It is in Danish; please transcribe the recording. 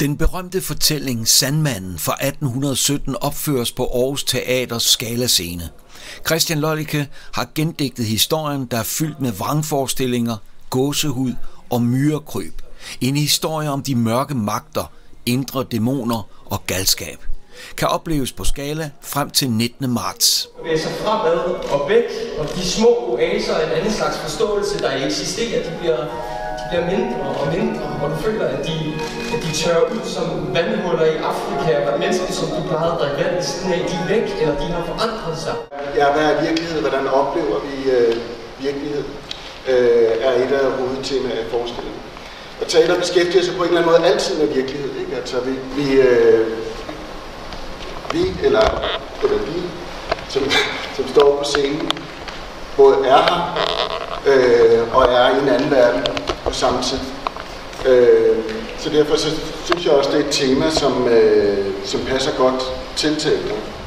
Den berømte fortælling Sandmanden fra 1817 opføres på Aarhus Teaters skalascene. Christian Lollicke har gendigtet historien, der er fyldt med vrangforestillinger, gåsehud og myrekryb. En historie om de mørke magter, indre dæmoner og galskab. Kan opleves på skala frem til 19. marts. Bevæge sig fremad og væk, og de små oaser af en anden slags forståelse, der eksisterer, de bliver bliver mindre og mindre, og du føler, at de, at de tørrer ud som vandhuller i Afrika, og mennesker, som du plejede at drikke vand ved af, de er væk, eller de har forandret sig. Ja, hvad er virkelighed? Hvordan oplever vi øh, virkelighed? Øh, er et af hovedtemaerne af forestillingen. Og teater beskæftiger sig på en eller anden måde altid med virkelighed. Ikke? Altså, vi, vi, øh, vi eller, eller vi, som, som står på scenen, både er her øh, og er i en anden verden på samme. Øh, så derfor så synes jeg også, det er et tema, som, øh, som passer godt til teateret.